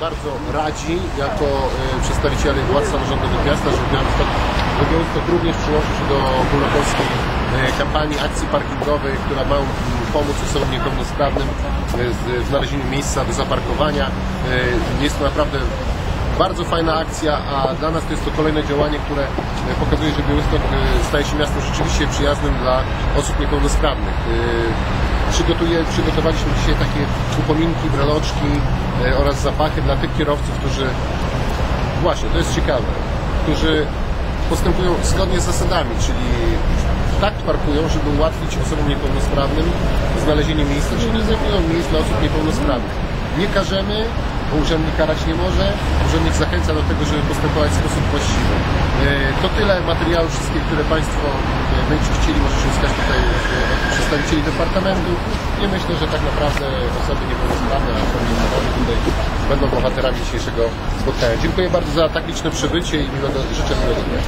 bardzo radzi jako e, przedstawiciele władz samorządowych miasta, że Białystok również przyłączy się do ogólnopolskiej e, kampanii akcji parkingowej, która ma pomóc osobom niepełnosprawnym e, w znalezieniu miejsca do zaparkowania. Jest to naprawdę bardzo fajna akcja, a dla nas to jest to kolejne działanie, które pokazuje, że Białystok staje się miastem rzeczywiście przyjaznym dla osób niepełnosprawnych. Przygotuje, przygotowaliśmy dzisiaj takie upominki, breloczki e, oraz zapachy dla tych kierowców, którzy właśnie, to jest ciekawe, którzy postępują zgodnie z zasadami, czyli tak parkują, żeby ułatwić osobom niepełnosprawnym znalezienie miejsca, czyli rezerwują miejsc dla osób niepełnosprawnych. Nie karzemy, bo urzędnik karać nie może, urzędnik zachęca do tego, żeby postępować w sposób właściwy. E, To tyle materiału wszystkie, które Państwo e, będziecie chcieli, możecie uzyskać tutaj e, od przedstawicieli departamentu. I myślę, że tak naprawdę osoby niepełnosprawne, a narody tutaj będą bohaterami dzisiejszego spotkania. Dziękuję bardzo za tak liczne przybycie i miłego, życzę miłego dnia.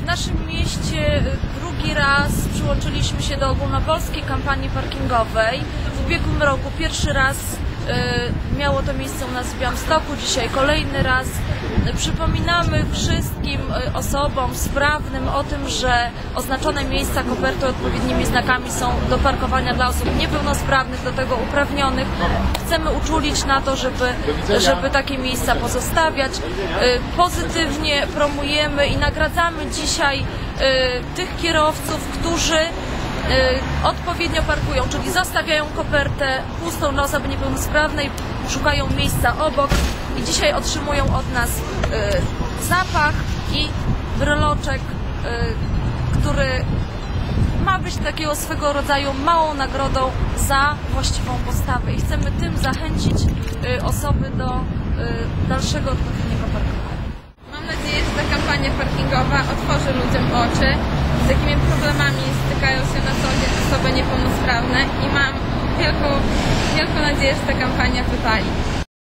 W y, drugi raz przyłączyliśmy się do ogólnopolskiej kampanii parkingowej. W ubiegłym roku pierwszy raz y, miało to miejsce u nas w Białymstoku, dzisiaj kolejny raz. Przypominamy wszystkim y, osobom sprawnym o tym, że oznaczone miejsca koperty odpowiednimi znakami są do parkowania dla osób niepełnosprawnych, do tego uprawnionych. Chcemy uczulić na to, żeby, żeby takie miejsca pozostawiać. Y, Pozytywnie promujemy i nagradzamy dzisiaj tych kierowców, którzy y, odpowiednio parkują, czyli zostawiają kopertę pustą dla osoby niepełnosprawnej, szukają miejsca obok i dzisiaj otrzymują od nas y, zapach i bryloczek, y, który ma być takiego swego rodzaju małą nagrodą za właściwą postawę. I chcemy tym zachęcić y, osoby do y, dalszego odpowiedniego kampania parkingowa otworzy ludziom oczy, z jakimi problemami stykają się na co osoby niepełnosprawne i mam wielką, wielką nadzieję, że ta kampania wypali.